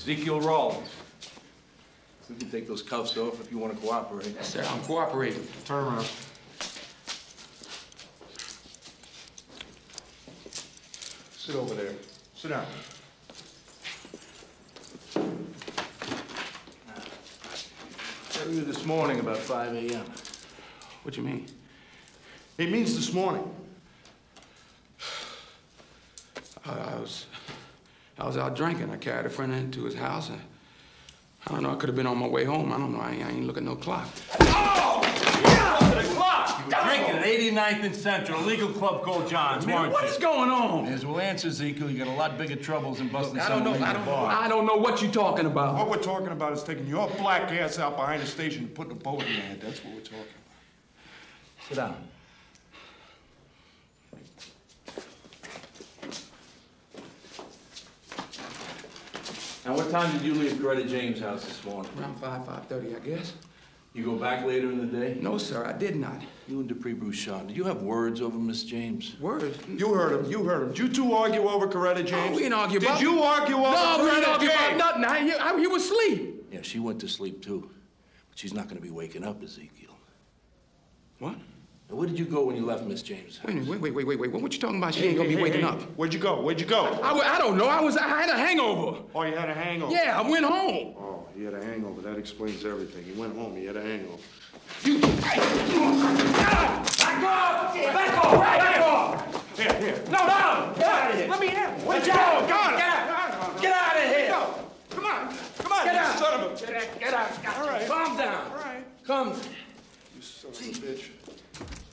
Ezekiel Rawlins. We can take those cuffs off if you want to cooperate. Yes, sir, I'm cooperating. Turn around. Sit over there. Sit down. I you this morning, about 5 a.m. What do you mean? It means this morning. I, I was, I was out drinking. I carried a friend into his house, and I don't know. I could have been on my way home. I don't know. I ain't, I ain't looking no clock. Oh! Yeah, the clock! You were drinking at 89th and Central, legal club called John's, weren't What you? is going on? Yes, well, answer, Ezekiel. You got a lot bigger troubles than busting I don't know. in I the don't know. bar. I don't know what you're talking about. What we're talking about is taking your black ass out behind the station and putting a bullet in your head. That's what we're talking about. Sit down. Now, what time did you leave Coretta James' house this morning? Around five, five thirty, I guess. You go back later in the day? No, sir, I did not. You and Dupree Bouchard, did you have words over Miss James? Words. You heard him. You heard him. Did you two argue over Coretta James? we didn't argue Did about- you argue over No, we didn't argue about nothing. I, I, he was asleep. Yeah, she went to sleep too. But she's not going to be waking up, Ezekiel. What? Now, where did you go when you left Miss James' Wait, wait, wait, wait, wait, wait. What, what you talking about? She ain't gonna be waking hey, up. Where'd you go? Where'd you go? I, I don't know. I was. I had a hangover. Oh, you had a hangover. Yeah, I went home. Oh, he had a hangover. That explains everything. He went home. He had a hangover. You. Back off! Back off! Back off! Here, here. No, no! Get out of here! Let me in! Let's go. Got. Get out! Get out of here! Come on. Come on, Get out! son of a... Get out! Get out! All right. Calm down. All right. Come son of a bitch.